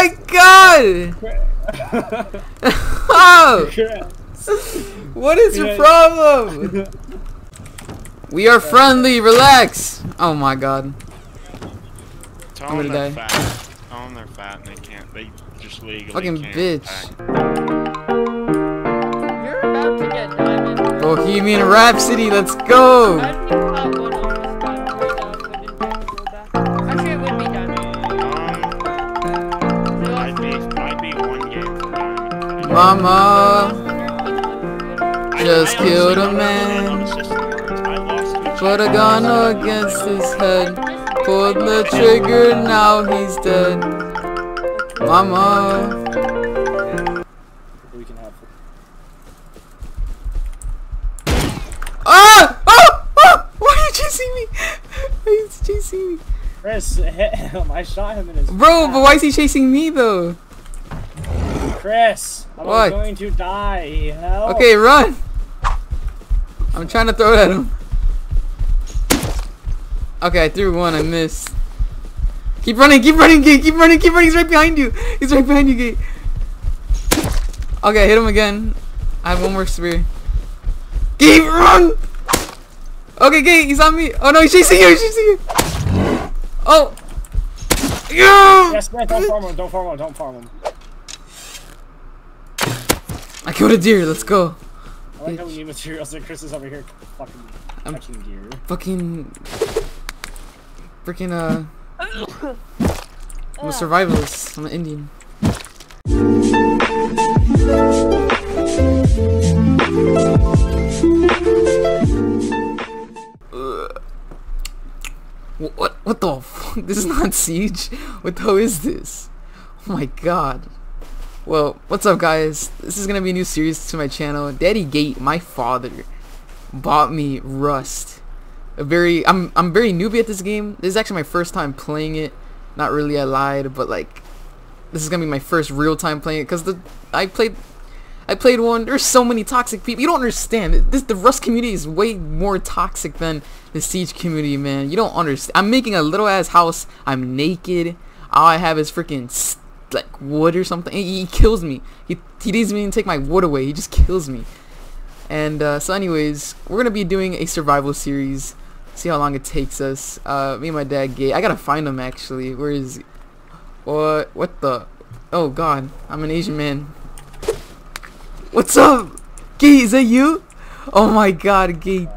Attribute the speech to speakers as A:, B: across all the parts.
A: my god! oh! What is your problem? We are friendly, relax! Oh my god.
B: Tell
A: I'm gonna
B: they're
A: die.
B: fat. Tell them they're fat and they can't. They just legally
A: Fucking
B: can't
A: bitch.
B: attack.
C: You're about to get diamond.
A: Bohemian Rhapsody, let's go! Mama, just killed a
B: honestly don't know
A: man.
B: how the system works. I lost to
A: put a gun against his head. Pulled the trigger, now he's dead. Mama.
D: We can have.
A: Ah! Ah! Ah! Why are you chasing me? Why is he chasing me?
D: Chris, hit him. I shot him in his.
A: Bro,
D: back.
A: but why is he chasing me though?
D: Chris, I'm
A: What?
D: going to die. Help.
A: Okay, run! I'm trying to throw it at him. Okay, I threw one, I missed. Keep running, keep running, Gate, keep running, keep running, he's right behind you! He's right behind you, Gate. Okay, hit him again. I have one more spear. Gate, run! Okay, Gate, he's on me. Oh no, he's chasing you, he's chasing you! Oh! Yeah!
D: Yes, Chris, don't farm him. Don't farm him. Don't farm him.
A: I killed a deer, let's go.
D: I like how we need materials and Chris is over here fucking
A: I'm-
D: touching gear.
A: Fucking... Freaking, uh... I'm a survivalist. I'm an Indian. What? What the? Fuck? This is not siege. What the hell is this? Oh my god. Well, what's up, guys? This is gonna be a new series to my channel. Daddy Gate, my father, bought me Rust. A very, I'm, I'm very newbie at this game. This is actually my first time playing it. Not really, I lied, but like, this is gonna be my first real time playing it because the I played I played one. There's so many toxic people. You don't understand. This the Rust community is way more toxic than the Siege community, man. You don't understand. I'm making a little ass house. I'm naked. All I have is freaking like wood or something. He, he kills me. He he doesn't even take my wood away. He just kills me. And uh, so, anyways, we're gonna be doing a survival series. See how long it takes us. Uh, me and my dad, Gay. I gotta find him actually. Where is he? What? What the? Oh God, I'm an Asian man. What's up? Gate, is that you? Oh my god, Gate.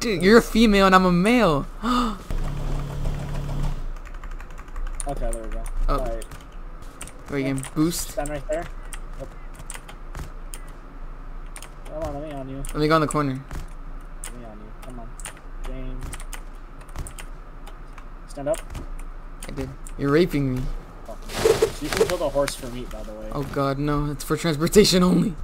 A: Dude, you're a female and I'm a male.
D: Okay, there we go.
A: Oh. Wait, you can boost?
D: stand right there. Yep. Come on, let me on you.
A: Let me go in the corner.
D: Let me on you. Come on. Game. Stand up.
A: I did. You're raping me.
D: Fucking- You can kill the horse for meat, by the way.
A: Oh god, no. It's for transportation only.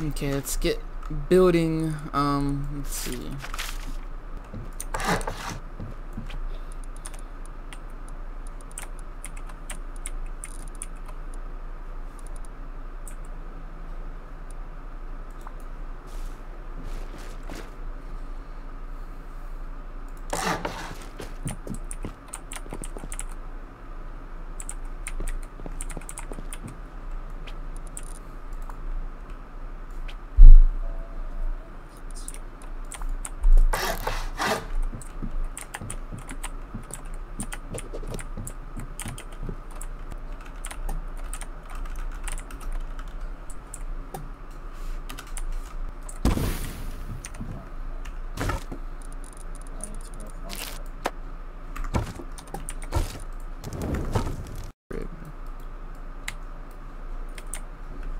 A: Okay, let's get building. Um, let's see.
D: I need to go farm.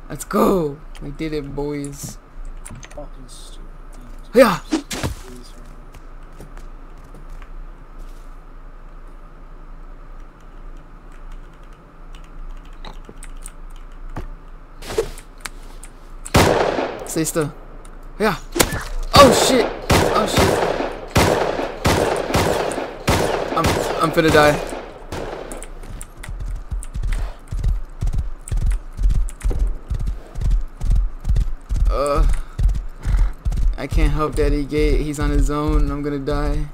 A: Let's go! We did it, boys.
D: Fucking stupid.
A: Yeah! Stay still. Yeah. Oh shit. Oh shit. I'm I'm finna die. Uh, I can't help Daddy Gate. He's on his own. I'm gonna die.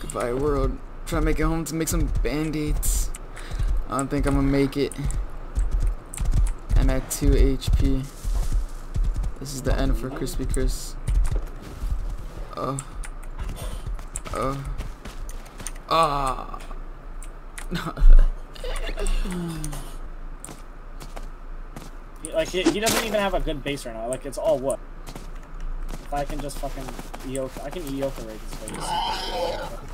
A: Goodbye, world. Try to make it home to make some band-aids. I don't think I'm gonna make it. I'm at 2 HP. This is the end for Krispy Chris. Oh. Oh. Ah.
D: He- Like he, doesn't even have a good base right now. Like it's all wood. If I can just fucking Eoka, I can Eoka rate his base.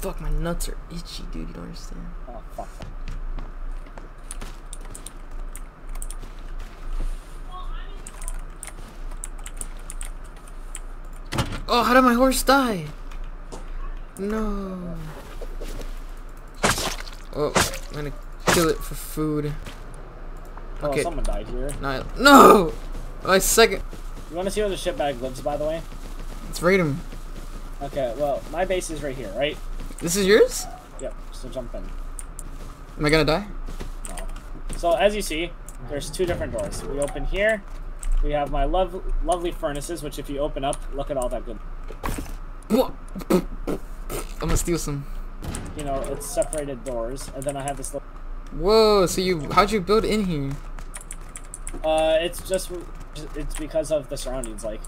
A: Fuck, my nuts are itchy, dude. You don't understand.
D: Oh.
A: Oh, how did my horse die? No. Oh, I'm gonna kill it for food.
D: Oh,
A: Okay.
D: someone died here.
A: No, no! My second.
D: You want to see where the shitbag lives, by the way?
A: Let's raid him.
D: Okay, well, my base is right here, right?
A: This is yours?
D: Yep. So jump in.
A: Am I gonna die?
D: No. So as you see, there's two different doors. We open here. We have my lov lovely furnaces, which if you open up, look at all that good.
A: I'm gonna steal some.
D: You know, it's separated doors, and then I have this. Little,
A: Whoa, so you, how'd you build in here?
D: uh, it's just it's because of the surroundings. Like,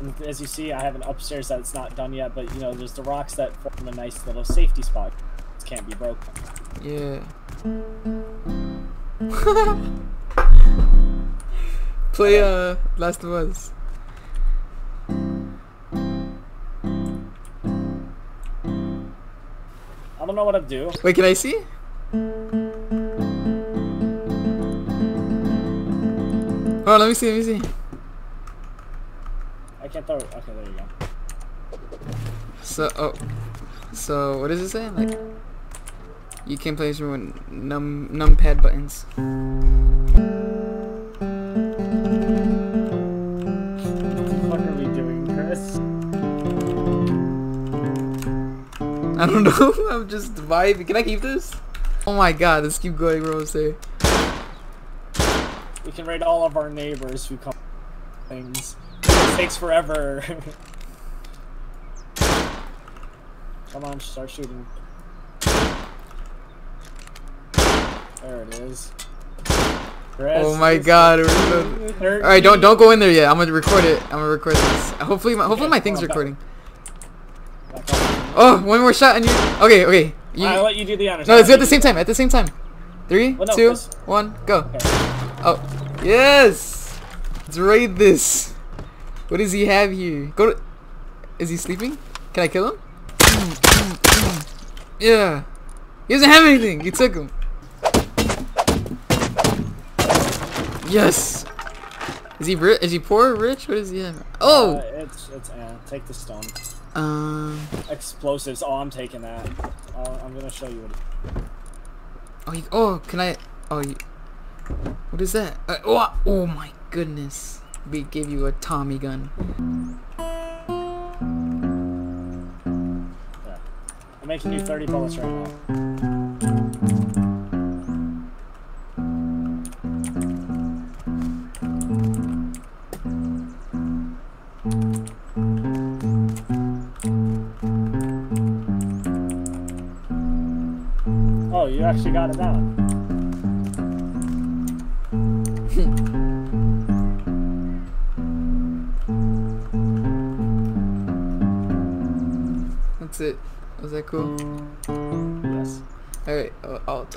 D: and as you see, I have an upstairs that's not done yet, but you know, there's the rocks that form a nice little safety spot. It can't be broken.
A: Yeah. Play, uh, Last of Us.
D: I don't know what to do.
A: Wait, can I see? Oh, let me see, let me see.
D: I can't throw. Okay, there you go.
A: So, oh, so what does it say? Like, you can play this with num numpad buttons. Don't know. I'm just vibing. Can I keep this? Oh my god, let's keep going, Rose.
D: We can raid all of our neighbors who come. Things. It takes forever. Come on, start shooting. There it is. Chris,
A: Oh my god. All right, don't don't go in there yet. I'm gonna record it. I'm gonna record this. Hopefully, my, hopefully my thing's recording. Oh, one more shot and you. Okay, okay. You,
D: I'll let you do the honors.
A: no, let's do it at the same time. At the same time. Three,
D: Well, no,
A: two, one, go.
D: Okay.
A: Oh, yes. Let's raid this. What does he have here? Go to. Is he sleeping? Can I kill him? Yeah. He doesn't have anything. You took him. Yes. Is he rich? Is he poor or rich? What is he have?
D: Uh,
A: Oh.
D: it's it's eh, take the stone.
A: Um.
D: Explosives. Oh, I'm taking that. Uh, I'm gonna show you what.
A: Oh. You, oh. Can I? Oh. You, what is that? Uh, oh, oh my goodness. We give you a Tommy gun.
D: Yeah. I'm making you 30 bullets right now. Oh, you actually got it down.
A: That's it. Was that cool?
D: Yes.
A: Alright. I'll, I'll,